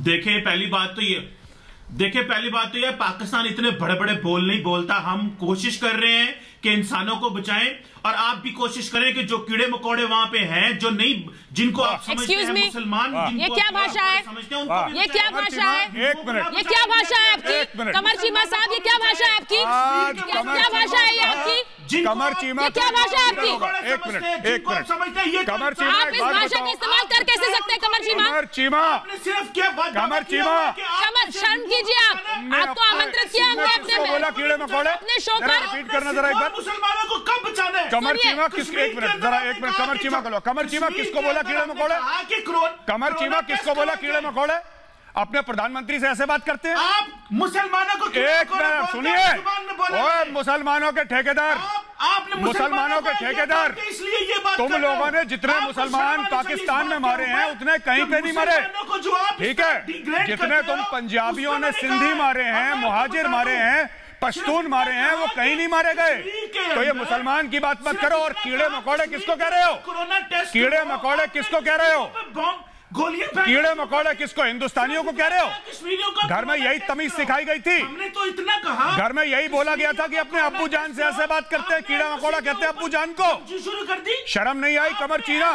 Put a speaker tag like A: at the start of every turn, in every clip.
A: देखिए पहली बात तो ये देखिए पहली बात तो यह पाकिस्तान इतने बड़े बड़े बोल नहीं बोलता। हम कोशिश कर रहे हैं कि इंसानों को बचाएँ और आप भी कोशिश करें कि जो कीड़े मकोड़े वहाँ पे हैं जो नहीं जिनको आप समझते हैं मुसलमान जिनको
B: ये क्या भाषा है?
A: समझते हैं उनको
B: ये क्या भाषा है?
C: एक मिनट।
B: ये क्या भाषा है आपकी? कमर चीमा साहब ये क्या भाषा है आपकी? क्या भाषा है ये आपकी?
C: कमर चीमा
B: क्या भाषा है आपकी?
C: एक मिनट एक मिनट।
A: ये
C: कमर
A: तो
C: चीमा
B: आप
C: एक
B: इस
C: बात
B: भाषा का
C: बताओ।
B: इस्तेमाल कर कैसे सकते हैं कमर चीमा।
C: कमर चीमा।
A: सिर्फ़ क्या
C: कमर चीमा।
A: है
B: शर्म शर्म कीजिए आप। आपको आमंत्रित किया हमने अपने
C: बोला कीड़े मकोड़े
B: अपने शो पर
C: रिपीट करना जरा एक बार।
A: मुसलमानों को कब बचाना है
C: कमर चीमा किस एक मिनट जरा एक मिनट कमर चीमा को लो। कमर चीमा किसको बोला कीड़े मकोड़े कमर चीमा किसको बोला कीड़े मकोड़े अपने प्रधानमंत्री से ऐसे बात करते हैं।
A: आप मुसलमानों को
C: एक मिनट सुनिए। मुसलमानों के ठेकेदार। मुसलमानों के ठेकेदार।
A: इसलिए ये बात
C: तुम। लोगों ने जितने मुसलमान पाकिस्तान में मारे हैं उतने कहीं पे नहीं मरे। ठीक है? जितने तुम पंजाबियों ने सिंधी मारे हैं मुहाजिर मारे हैं पश्तून मारे हैं वो
A: कहीं
C: नहीं मारे गए। तो ये मुसलमान की बात मत करो और कीड़े मकोड़े किसको कह रहे हो? कीड़े मकोड़े किसको कह रहे हो?
A: गोलियाँ
C: कीड़े मकोड़े किसको हिंदुस्तानियों को कह रहे हो? घर में यही तमीज सिखाई गई थी।
A: हमने तो इतना कहा।
C: घर में यही बोला गया था कि अपने अब्बू जान से ऐसे बात करते हैं कीड़ा मकोड़ा कहते हैं अब्बू जान को।
A: शुरू कर दी।
C: शर्म नहीं आई कमर चीना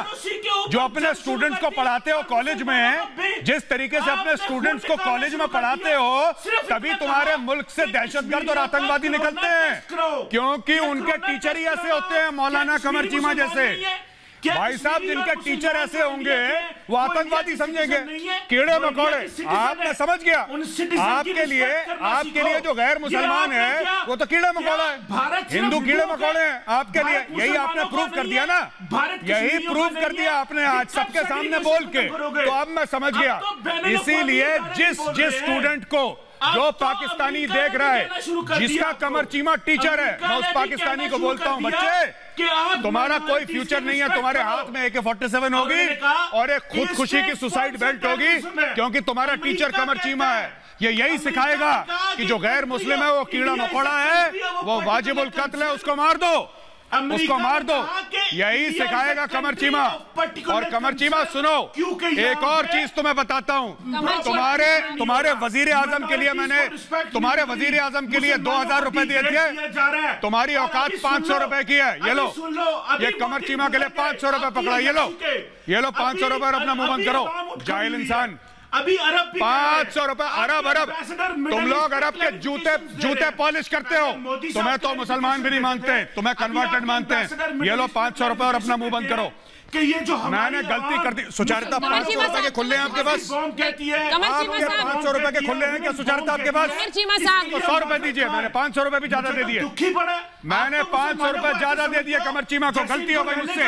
C: जो अपने स्टूडेंट्स को पढ़ाते हो कॉलेज में जिस तरीके से अपने स्टूडेंट्स को कॉलेज में पढ़ाते हो तभी तुम्हारे मुल्क से दहशतगर्द और आतंकवादी निकलते हैं। क्योंकि उनके टीचर ही ऐसे होते हैं मौलाना कमर चीमा जैसे। भाई साहब जिनके टीचर ऐसे होंगे वो आतंकवादी समझेंगे। कीड़े मकोड़े। आप मैं समझ गया। आपके लिए आपके लिए जो गैर मुसलमान है वो तो कीड़े मकोड़ा है। हिंदू कीड़े मकोड़े हैं। आपके लिए यही आपने प्रूफ कर दिया ना। यही प्रूफ कर दिया आपने आज सबके सामने बोल के। तो अब मैं समझ गया। इसीलिए जिस जिस स्टूडेंट को जो पाकिस्तानी देख रहा है जिसका कमर चीमा टीचर है मैं उस पाकिस्तानी को बोलता हूँ बच्चे तुम्हारा कोई फ्यूचर नहीं है तुम्हारे हाथ में ए के फोर्टी सेवन होगी और एक खुदकुशी की सुसाइड बेल्ट होगी क्योंकि तुम्हारा टीचर कमर चीमा है ये यही सिखाएगा कि जो गैर मुस्लिम है वो कीड़ा मकोड़ा है वो वाजिबुल कत्ल है उसको मार दो उसको मार दो। यही सिखाएगा कमर चीमा। और कमर चीमा सुनो एक और चीज़ तुम्हें बताता हूँ। तुम्हारे तुम्हारे वज़ीर आज़म के लिए मैंने तुम्हारे वज़ीर आज़म के लिए दो हज़ार रुपए दिए थे तुम्हारी औकात पाँच सौ रुपए की है। ये लो। ये कमर चीमा के लिए पाँच सौ रुपए पकड़ा ये लो। ये लो पाँच सौ रुपए और अपना मुँह बंद करो। जाहिल इंसान।
A: अभी अरब भी
C: पाँच सौ रुपए अरब अरब। तुम लोग अरब के जूते जूते पॉलिश करते हो। तुम्हें तो मुसलमान भी नहीं मानते। तुम्हें कन्वर्टेड मानते हैं। ये लो पाँच सौ रुपए और अपना मुँह बंद करो।
A: कि ये जो
C: मैंने गलती कर दी। सुचारिता पाँच सौ रुपए के खुले हैं आपके पास।
A: है।
C: आपके
B: साहब।
C: पाँच सौ रुपए के खुले हैं। क्या सुचारिता आपके पास तो सौ रुपए दीजिए मैंने पाँच सौ रुपए भी ज़्यादा दे दिए। मैंने पाँच सौ रुपए ज़्यादा दे दिए कमर चीमा को गलती हो गई मुझसे।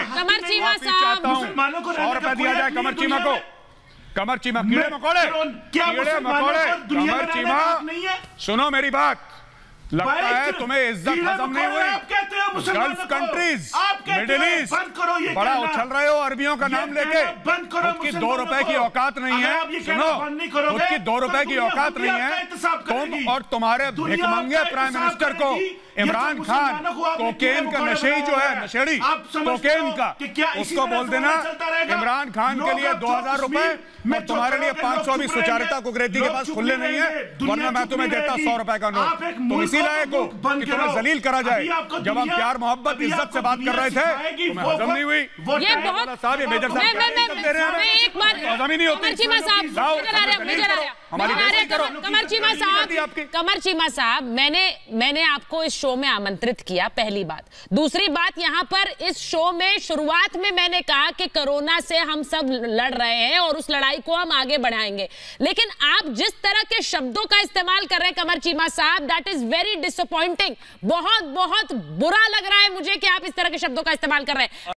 C: चाहता हूँ सौ रुपए दिया जाए कमर चीमा को कमर चीमा कीड़े मकोड़े।
A: क्या
C: कीड़े मकोड़े। कमर चीमा
A: नहीं है?
C: सुनो मेरी बात। लगता है तुम्हें इज़्ज़त
A: खत्म
C: हजम नहीं हुई। गल्फ कंट्रीज़ मिडिल ईस्ट
A: बंद करो ये
C: बड़ा उछल रहे हो अरबियों का नाम लेके।
A: कहना बंद करो
C: खुद दो रुपए की औकात नहीं है सुनो
A: बंद नहीं करोगे,
C: खुद की दो
A: तो
C: रुपए की औकात नहीं है। तुम और तुम्हारे भिकमंगे प्राइम मिनिस्टर को इमरान खान कोकेन का नशेड़ी जो है नशेड़ी कोकेन का उसको बोल देना इमरान खान के लिए दो हज़ार रुपए और तुम्हारे लिए पाँच सौ भी सुचारिता कुकरेती के पास खुले नहीं है वरना मैं तुम्हें देता। सौ रुपए का नोट। तुम इसी लायक हो कि तुम्हें जलील करा जाए जब हम प्यार मोहब्बत इज़्ज़त से बात कर रहे थे। हजम नहीं हुई।
B: ये बहुत
C: साहब। ये मेजर साहब नहीं होती।
B: कमर चीमा साहब
C: हमारी बेइज्जती करो।
B: चीमा कमर चीमा साहब मैंने मैंने आपको इस शो में आमंत्रित किया पहली बात। दूसरी बात यहाँ पर इस शो में शुरुआत में मैंने कहा कि कोरोना से हम सब लड़ रहे हैं और उस लड़ाई को हम आगे बढ़ाएँगे। लेकिन आप जिस तरह के शब्दों का इस्तेमाल कर रहे हैं कमर चीमा साहब दैट इज़ वेरी डिसअपॉइंटिंग बहुत बहुत बुरा लग रहा है मुझे कि आप इस तरह के शब्दों का इस्तेमाल कर रहे हैं।